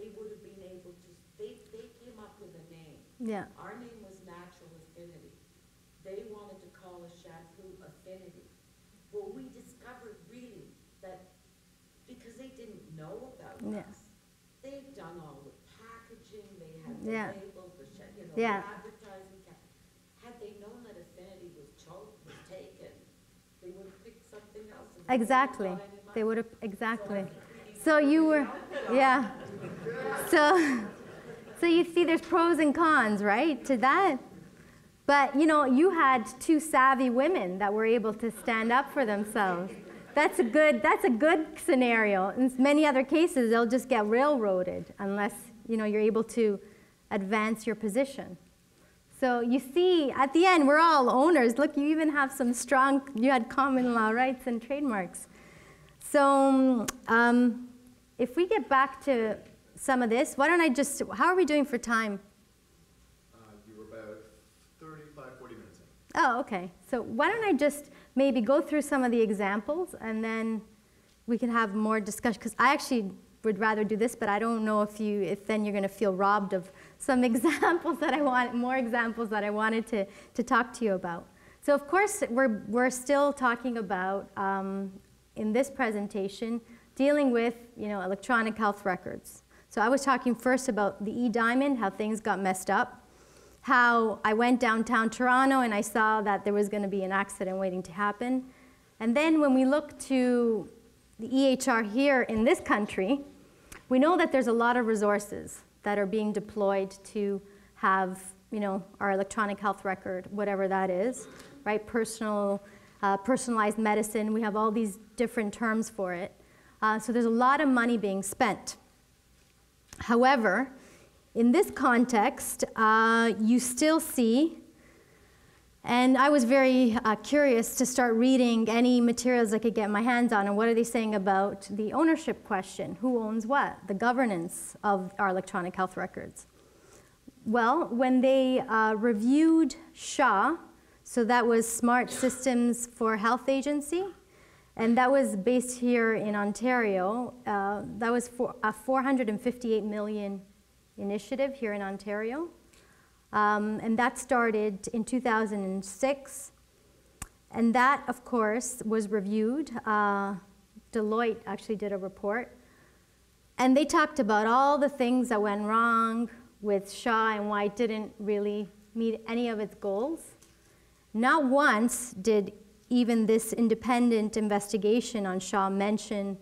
they would have been able to, they, they came up with a name. yeah, Our name was Natural Affinity. They wanted to call a shampoo Affinity. Well, we discovered really that, because they didn't know about Yeah. us, they've done all the packaging, they had Yeah. the labels, the, sha- you know, the Yeah. advertising. ca- Had they known that Affinity was cho, was taken, they would have picked something else. and they exactly. They would have, exactly. So I think we need So you were, yeah. So, so you see there's pros and cons, right, to that? But, you know, you had two savvy women that were able to stand up for themselves. That's a good, that's a good scenario. In many other cases, they'll just get railroaded unless, you know, you're able to advance your position. So you see, at the end, we're all owners. Look, you even have some strong, you had common law rights and trademarks. So um, if we get back to some of this, why don't I just, how are we doing for time? Uh, you were about 35, 40 minutes in. Oh, okay. So why don't I just maybe go through some of the examples and then we can have more discussion, because I actually would rather do this, but I don't know if you, if then you're going to feel robbed of some examples that I want, more examples that I wanted to, to talk to you about. So of course, we're, we're still talking about, um, in this presentation, dealing with, you know, electronic health records. So I was talking first about the E-Diamond, how things got messed up how I went downtown Toronto and I saw that there was going to be an accident waiting to happen. And then when we look to the EHR here in this country, we know that there's a lot of resources that are being deployed to have, you know, our electronic health record, whatever that is, right? Personal, uh, personalized medicine. We have all these different terms for it. Uh, so there's a lot of money being spent. However, in this context, uh, you still see And I was very uh, curious to start reading any materials I could get my hands on. And what are they saying about the ownership question? Who owns what? The governance of our electronic health records. Well, when they uh, reviewed SHA, so that was Smart Systems for Health Agency, and that was based here in Ontario. Uh, that was for a 458 million initiative here in Ontario. Um, and that started in 2006. And that, of course, was reviewed. Uh, Deloitte actually did a report. And they talked about all the things that went wrong with SHA and why it didn't really meet any of its goals. Not once did even this independent investigation on SHA mention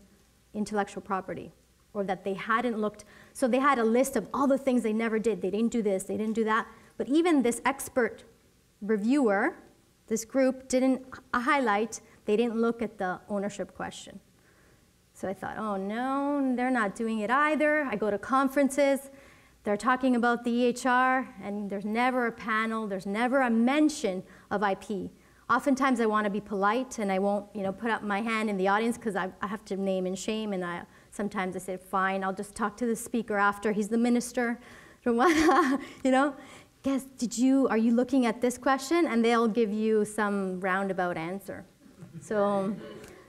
intellectual property or that they hadn't looked. So they had a list of all the things they never did. They didn't do this, they didn't do that. But even this expert reviewer, this group, didn't highlight, they didn't look at the ownership question. So I thought, oh no, they're not doing it either. I go to conferences, they're talking about the EHR, and there's never a panel, there's never a mention of IP. Oftentimes I want to be polite and I won't, you know, put up my hand in the audience because I, I, have to name and shame, and I, sometimes I say, fine, I'll just talk to the speaker after, he's the minister, you know? Guess, did you, are you looking at this question? And they'll give you some roundabout answer. So,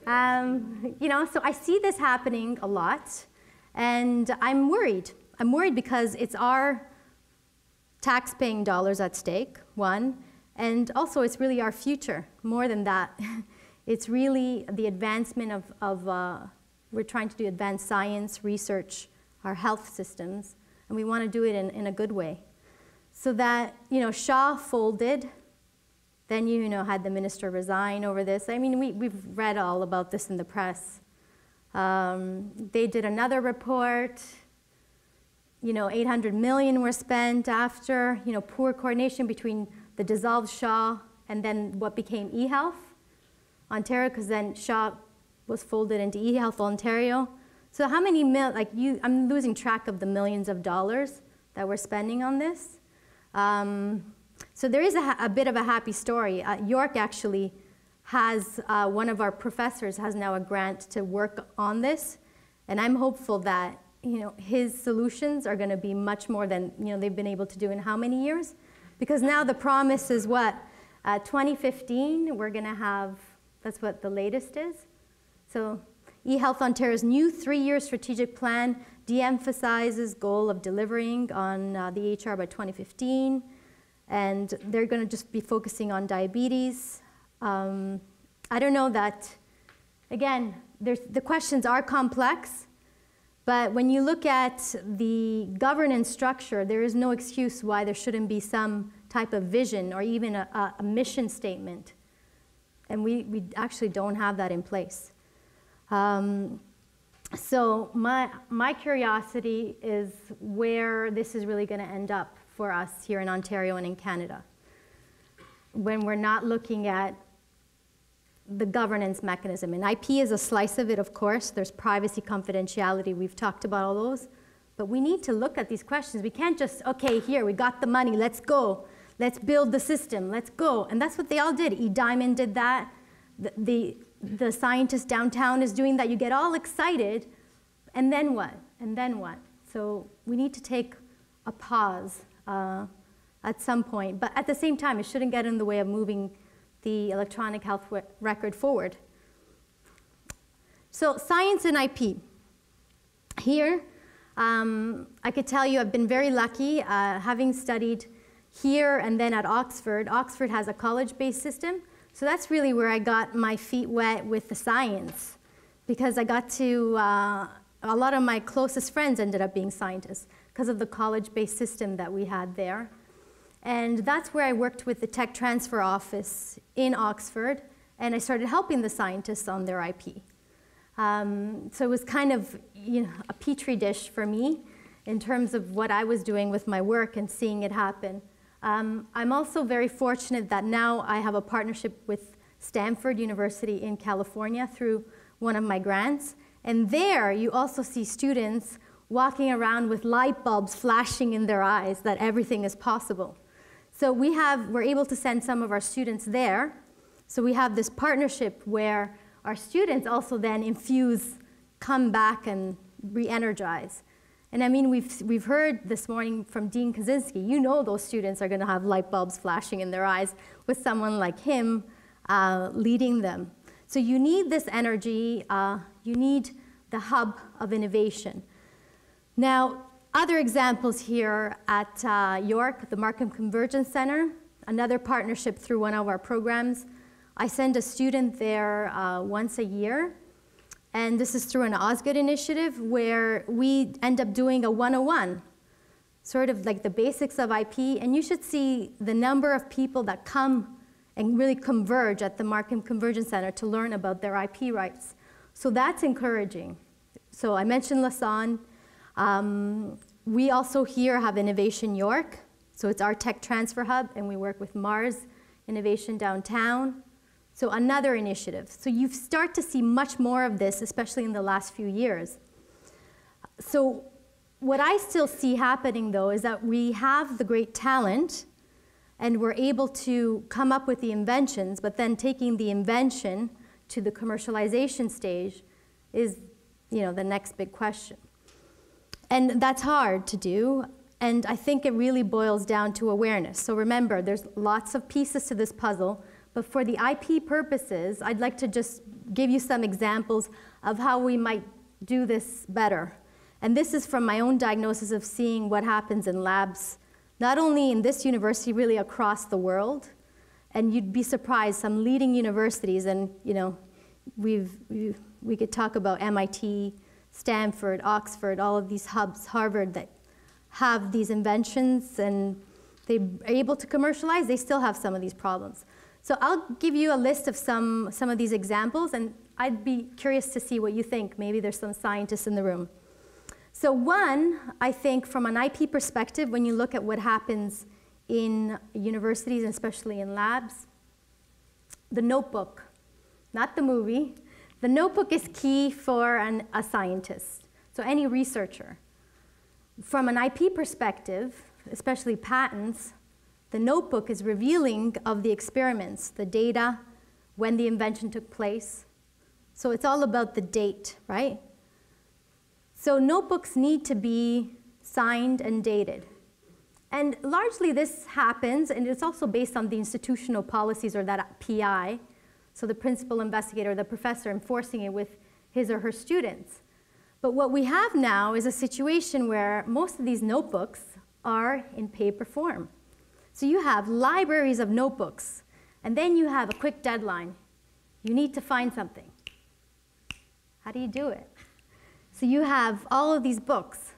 um, you know, so I see this happening a lot, and I'm worried. I'm worried because it's our tax-paying dollars at stake, one, and also it's really our future. More than that, it's really the advancement of, of uh, we're trying to do advanced science, research, our health systems, and we want to do it in, in a good way. So that, you know, SHA folded, then you know, had the minister resign over this. I mean, we, we've read all about this in the press. Um, they did another report, you know, 800 million were spent after, you know, poor coordination between the dissolved SHA and then what became eHealth Ontario, because then SHA was folded into eHealth Ontario. So how many mil, like you, I'm losing track of the millions of dollars that we're spending on this. Um, so there is a, a, bit of a happy story. Uh, York actually has, uh, one of our professors has now a grant to work on this. And I'm hopeful that, you know, his solutions are gonna be much more than, you know, they've been able to do in how many years? Because now the promise is what? Uh, 2015, we're gonna have, that's what the latest is. So eHealth Ontario's new three-year strategic plan de-emphasizes goal of delivering on uh, the EHR by 2015, and they're going to just be focusing on diabetes. Um, I don't know that, again, the questions are complex, but when you look at the governance structure, there is no excuse why there shouldn't be some type of vision or even a, a mission statement. And we, we actually don't have that in place. Um, so my, my curiosity is where this is really going to end up for us here in Ontario and in Canada. When we're not looking at the governance mechanism. And IP is a slice of it, of course. There's privacy, confidentiality. We've talked about all those. But we need to look at these questions. We can't just, okay, here, we got the money, let's go. Let's build the system, let's go. And that's what they all did. E. Diamond did that. The, the the scientist downtown is doing that. You get all excited, and then what? And then what? So we need to take a pause uh, at some point. But at the same time, it shouldn't get in the way of moving the electronic health record forward. So science and IP. Here, um, I could tell you I've been very lucky uh, having studied here and then at Oxford. Oxford has a college-based system. So that's really where I got my feet wet with the science because I got to, uh, a lot of my closest friends ended up being scientists because of the college-based system that we had there. And that's where I worked with the tech transfer office in Oxford and I started helping the scientists on their IP. Um, so it was kind of you know, a petri dish for me in terms of what I was doing with my work and seeing it happen. Um, I'm also very fortunate that now I have a partnership with Stanford University in California through one of my grants. And there you also see students walking around with light bulbs flashing in their eyes that everything is possible. So we have, we're able to send some of our students there. So we have this partnership where our students also then infuse, come back and re-energize. And I mean, we've, we've heard this morning from Dean Kozinski, you know those students are going to have light bulbs flashing in their eyes with someone like him uh, leading them. So you need this energy, uh, you need the hub of innovation. Now, other examples here at uh, York, the Markham Convergence Center, another partnership through one of our programs. I send a student there uh, once a year, and this is through an Osgoode initiative where we end up doing a 101, sort of like the basics of IP, and you should see the number of people that come and really converge at the Markham Convergence Center to learn about their IP rights. So that's encouraging. So I mentioned Lassonde. Um, we also here have Innovation York. So it's our tech transfer hub, and we work with Mars Innovation Downtown. So another initiative. So you start to see much more of this, especially in the last few years. So what I still see happening, though, is that we have the great talent, and we're able to come up with the inventions, but then taking the invention to the commercialization stage is, you know, the next big question. And that's hard to do, and I think it really boils down to awareness. So remember, there's lots of pieces to this puzzle, but for the IP purposes, I'd like to just give you some examples of how we might do this better. And this is from my own diagnosis of seeing what happens in labs, not only in this university, really across the world. And you'd be surprised, some leading universities, and you know, we've, we, we could talk about MIT, Stanford, Oxford, all of these hubs, Harvard, that have these inventions and they're able to commercialize, they still have some of these problems. So I'll give you a list of some, some of these examples, and I'd be curious to see what you think. Maybe there's some scientists in the room. So one, I think from an IP perspective, when you look at what happens in universities, and especially in labs, the notebook, not the movie, the notebook is key for an, a scientist, so any researcher. From an IP perspective, especially patents, the notebook is revealing of the experiments, the data, when the invention took place. So it's all about the date, right? So notebooks need to be signed and dated. And largely this happens, and it's also based on the institutional policies or that PI, so the principal investigator, the professor enforcing it with his or her students. But what we have now is a situation where most of these notebooks are in paper form. So you have libraries of notebooks, and then you have a quick deadline. You need to find something. How do you do it? So you have all of these books.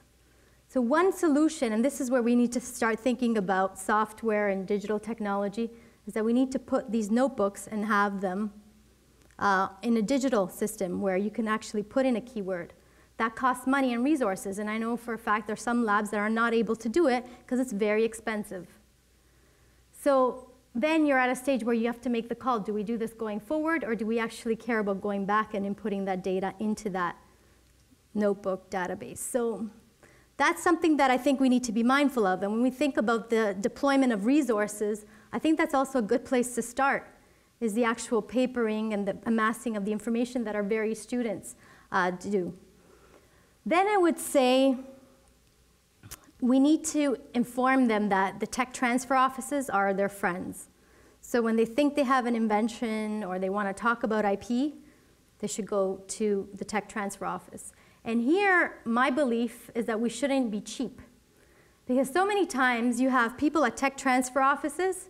So one solution, and this is where we need to start thinking about software and digital technology, is that we need to put these notebooks and have them uh, in a digital system where you can actually put in a keyword. That costs money and resources, and I know for a fact there are some labs that are not able to do it because it's very expensive. So then you're at a stage where you have to make the call, do we do this going forward or do we actually care about going back and inputting that data into that notebook database? So that's something that I think we need to be mindful of. And when we think about the deployment of resources, I think that's also a good place to start, is the actual papering and the amassing of the information that our various students uh, do. Then I would say we need to inform them that the tech transfer offices are their friends. So when they think they have an invention or they want to talk about IP, they should go to the tech transfer office. And here, my belief is that we shouldn't be cheap. Because so many times you have people at tech transfer offices,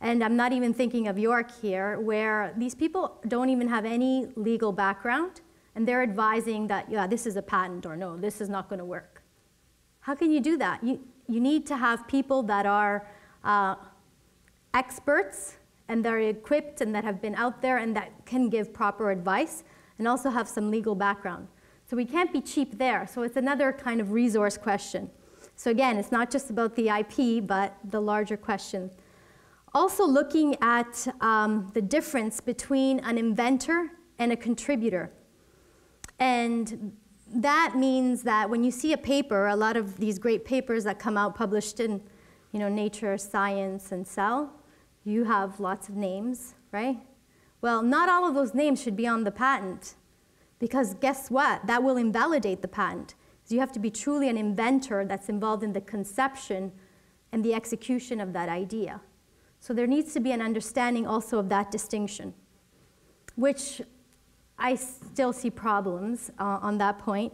and I'm not even thinking of York here, where these people don't even have any legal background, and they're advising that, yeah, this is a patent, or no, this is not going to work. How can you do that? You, you need to have people that are uh, experts and that are equipped and that have been out there and that can give proper advice and also have some legal background. So we can't be cheap there. So it's another kind of resource question. So again, it's not just about the IP, but the larger question. Also looking at um, the difference between an inventor and a contributor. And that means that when you see a paper, a lot of these great papers that come out published in you know, nature, science, and cell, you have lots of names, right? Well, not all of those names should be on the patent because guess what? That will invalidate the patent. So you have to be truly an inventor that's involved in the conception and the execution of that idea. So there needs to be an understanding also of that distinction, which I still see problems uh, on that point.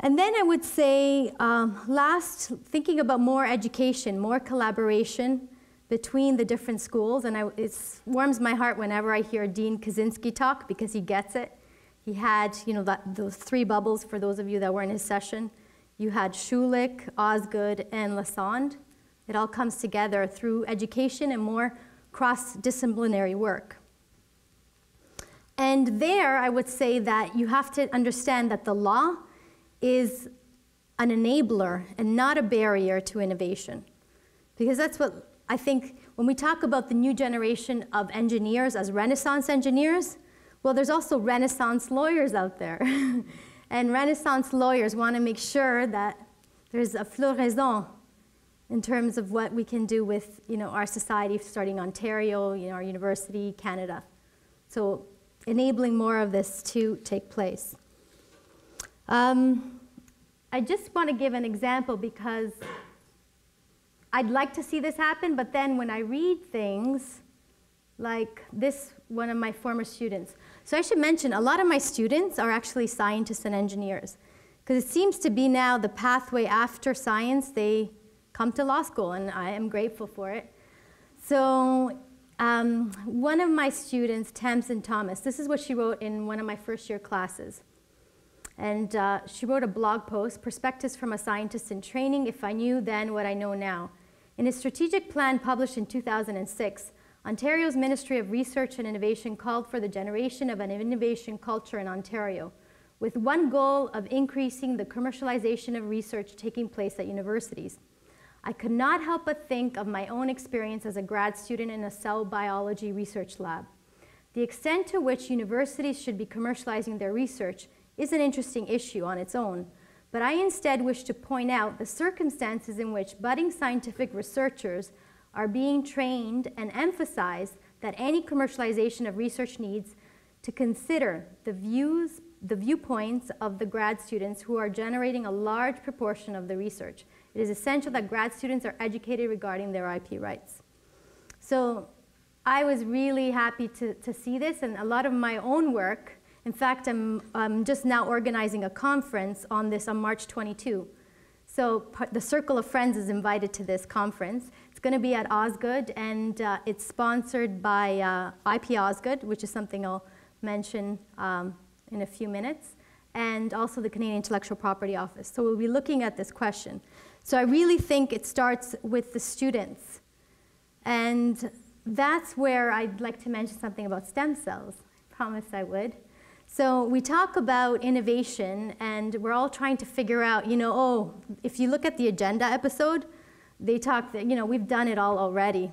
And then I would say, um, last, thinking about more education, more collaboration between the different schools. And I, it warms my heart whenever I hear Dean Kozinski talk because he gets it. He had, you know, that, those three bubbles for those of you that were in his session. You had Schulich, Osgoode, and Lassonde. It all comes together through education and more cross-disciplinary work. And there, I would say that you have to understand that the law is an enabler and not a barrier to innovation. Because that's what I think when we talk about the new generation of engineers as Renaissance engineers, well, there's also Renaissance lawyers out there. and Renaissance lawyers want to make sure that there's a floraison in terms of what we can do with you know, our society, starting Ontario, you know, our university, Canada. So enabling more of this to take place. Um, I just want to give an example because I'd like to see this happen, but then when I read things like this, one of my former students. So I should mention, a lot of my students are actually scientists and engineers because it seems to be now the pathway after science, they come to law school, and I am grateful for it. So um, one of my students, Tamsin Thomas, this is what she wrote in one of my first year classes. And uh, she wrote a blog post, Perspectives from a Scientist in Training, If I Knew Then What I Know Now. In a strategic plan published in 2006, Ontario's Ministry of Research and Innovation called for the generation of an innovation culture in Ontario, with one goal of increasing the commercialization of research taking place at universities. I could not help but think of my own experience as a grad student in a cell biology research lab. The extent to which universities should be commercializing their research is an interesting issue on its own, but I instead wish to point out the circumstances in which budding scientific researchers are being trained and emphasize that any commercialization of research needs to consider the views, the viewpoints of the grad students who are generating a large proportion of the research. It is essential that grad students are educated regarding their IP rights. So I was really happy to, to see this, and a lot of my own work in fact, I'm, I'm just now organizing a conference on this on March 22. So the Circle of Friends is invited to this conference. It's going to be at Osgoode, and uh, it's sponsored by uh, IP Osgoode, which is something I'll mention um, in a few minutes, and also the Canadian Intellectual Property Office. So we'll be looking at this question. So I really think it starts with the students. And that's where I'd like to mention something about stem cells. I promised I would. So we talk about innovation, and we're all trying to figure out, you know, oh, if you look at the agenda episode, they talk that, you know, we've done it all already.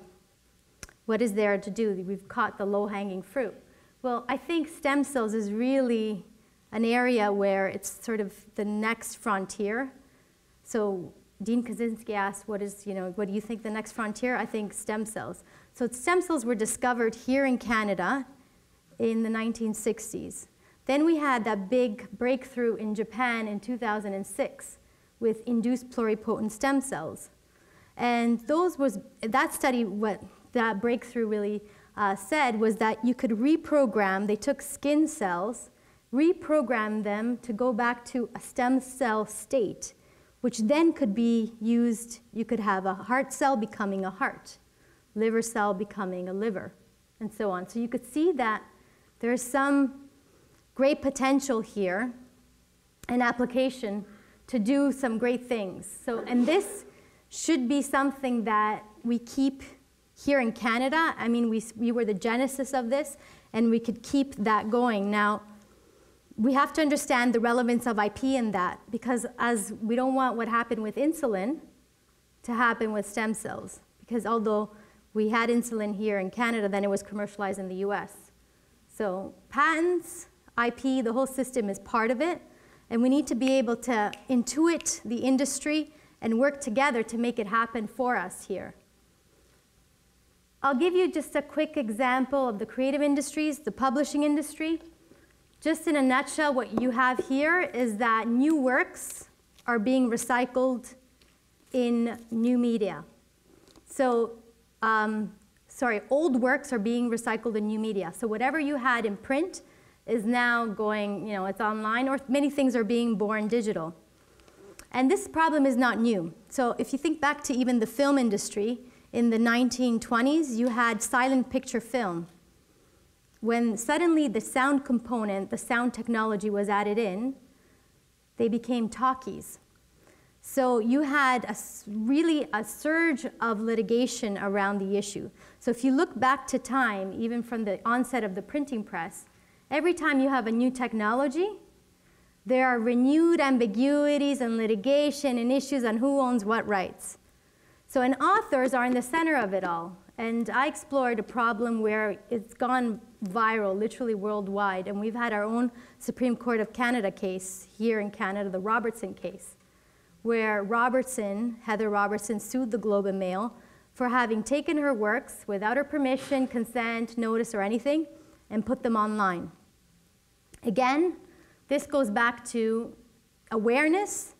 What is there to do? We've caught the low-hanging fruit. Well, I think stem cells is really an area where it's sort of the next frontier. So Dean Kozinski asked, what is, you know, what do you think the next frontier? I think stem cells. So stem cells were discovered here in Canada in the 1960s. Then we had that big breakthrough in Japan in 2006 with induced pluripotent stem cells. And those was, that study, what that breakthrough really uh, said was that you could reprogram, they took skin cells, reprogram them to go back to a stem cell state, which then could be used, you could have a heart cell becoming a heart, liver cell becoming a liver, and so on. So you could see that there's some great potential here and application to do some great things. So, and this should be something that we keep here in Canada. I mean, we, we were the genesis of this, and we could keep that going. Now, we have to understand the relevance of IP in that, because as we don't want what happened with insulin to happen with stem cells, because although we had insulin here in Canada, then it was commercialized in the US. So patents, IP, the whole system is part of it. And we need to be able to intuit the industry and work together to make it happen for us here. I'll give you just a quick example of the creative industries, the publishing industry. Just in a nutshell, what you have here is that new works are being recycled in new media. So, um, sorry, old works are being recycled in new media. So whatever you had in print is now going, you know, it's online, or many things are being born digital. And this problem is not new. So if you think back to even the film industry, in the 1920s, you had silent picture film. When suddenly the sound component, the sound technology was added in, they became talkies. So you had a, really a surge of litigation around the issue. So if you look back to time, even from the onset of the printing press, every time you have a new technology, there are renewed ambiguities and litigation and issues on who owns what rights. So, and authors are in the center of it all. And I explored a problem where it's gone viral, literally worldwide. And we've had our own Supreme Court of Canada case here in Canada, the Robertson case, where Robertson, Heather Robertson, sued the Globe and Mail for having taken her works without her permission, consent, notice, or anything, and put them online. Again, this goes back to awareness.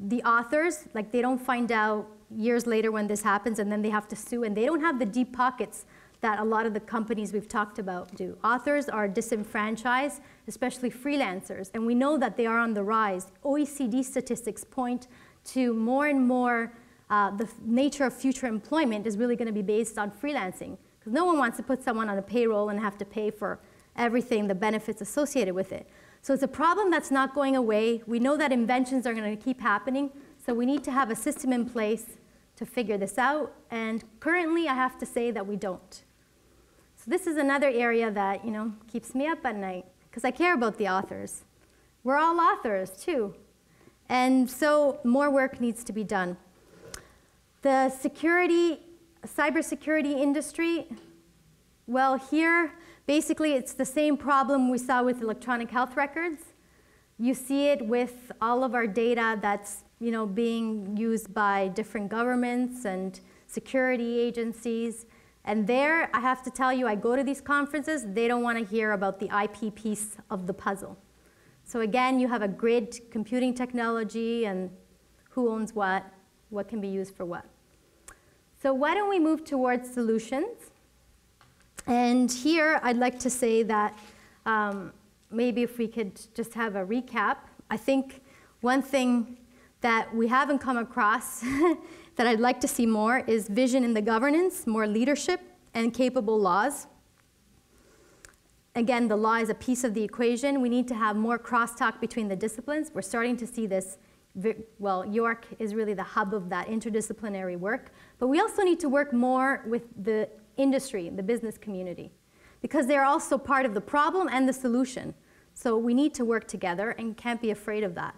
The authors, like, they don't find out years later when this happens and then they have to sue and they don't have the deep pockets that a lot of the companies we've talked about do. Authors are disenfranchised, especially freelancers, and we know that they are on the rise. OECD statistics point to more and more uh, the nature of future employment is really going to be based on freelancing because no one wants to put someone on a payroll and have to pay for everything, the benefits associated with it. So it's a problem that's not going away. We know that inventions are going to keep happening, so we need to have a system in place to figure this out, and currently I have to say that we don't. So this is another area that, you know, keeps me up at night, because I care about the authors. We're all authors, too. And so more work needs to be done. The security, cybersecurity industry, well, here, basically it's the same problem we saw with electronic health records. You see it with all of our data that's you know, being used by different governments and security agencies. And there, I have to tell you, I go to these conferences, they don't want to hear about the IP piece of the puzzle. So again, you have a grid computing technology and who owns what, what can be used for what. So why don't we move towards solutions? And here, I'd like to say that um, maybe if we could just have a recap. I think one thing that we haven't come across that I'd like to see more is vision in the governance, more leadership, and capable laws. Again, the law is a piece of the equation. We need to have more crosstalk between the disciplines. We're starting to see this. Well, York is really the hub of that interdisciplinary work. But we also need to work more with the industry, the business community, because they're also part of the problem and the solution. So we need to work together and can't be afraid of that.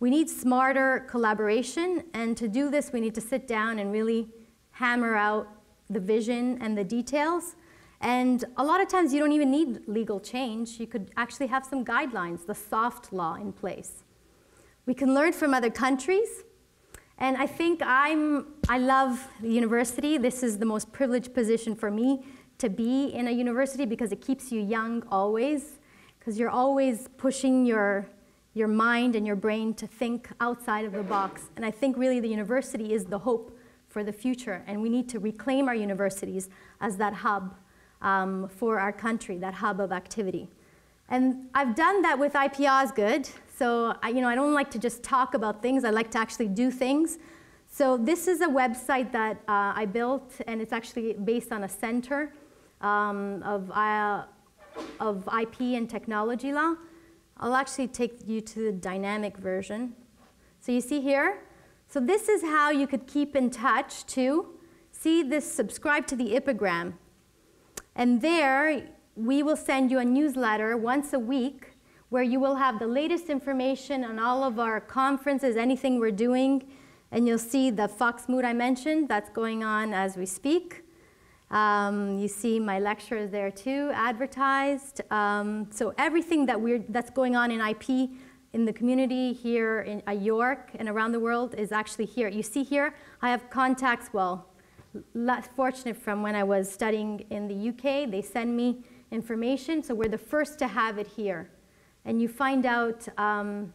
We need smarter collaboration, and to do this, we need to sit down and really hammer out the vision and the details. And a lot of times, you don't even need legal change. You could actually have some guidelines, the soft law in place. We can learn from other countries. And I think I'm, I love the university. This is the most privileged position for me to be in a university because it keeps you young always, because you're always pushing your your mind and your brain to think outside of the box. And I think really the university is the hope for the future. And we need to reclaim our universities as that hub um, for our country, that hub of activity. And I've done that with IP Osgoode. So I, you know, I don't like to just talk about things. I like to actually do things. So this is a website that uh, I built, and it's actually based on a center um, of, uh, of IP and technology law. I'll actually take you to the dynamic version. So you see here? So this is how you could keep in touch too. See this, subscribe to the IPIgram. And there, we will send you a newsletter once a week where you will have the latest information on all of our conferences, anything we're doing. And you'll see the Fox Mood I mentioned, that's going on as we speak. Um, you see my lectures there too, advertised. Um, so everything that we're, that's going on in IP in the community here in uh, York and around the world is actually here. You see here, I have contacts, well, less fortunate from when I was studying in the UK. They send me information, so we're the first to have it here. And you find out um,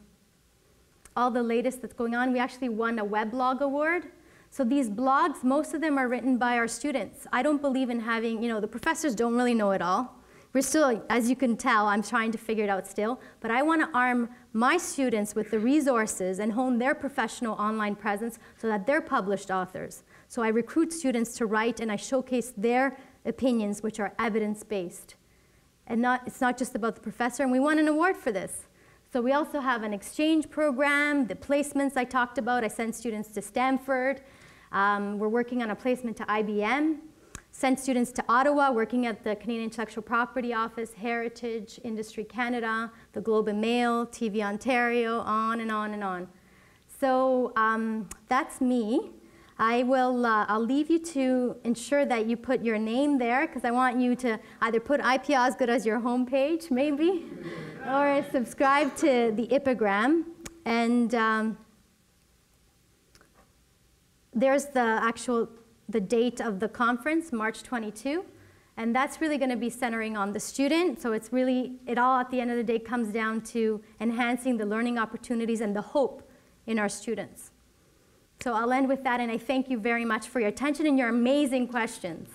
all the latest that's going on. We actually won a weblog award. So these blogs, most of them are written by our students. I don't believe in having, you know, the professors don't really know it all. We're still, as you can tell, I'm trying to figure it out still, but I want to arm my students with the resources and hone their professional online presence so that they're published authors. So I recruit students to write and I showcase their opinions, which are evidence-based. And not, it's not just about the professor, and we won an award for this. So we also have an exchange program, the placements I talked about. I send students to Stanford. Um, we're working on a placement to IBM. Send students to Ottawa, working at the Canadian Intellectual Property Office, Heritage, Industry Canada, the Globe and Mail, TV Ontario, on and on and on. So um, that's me. I will, uh, I'll leave you to ensure that you put your name there because I want you to either put IP Osgoode as your homepage, maybe, or subscribe to the IPilogue. And um, there's the actual, the date of the conference, March 22. And that's really going to be centering on the student. So it's really, it all at the end of the day comes down to enhancing the learning opportunities and the hope in our students. So I'll end with that, and I thank you very much for your attention and your amazing questions.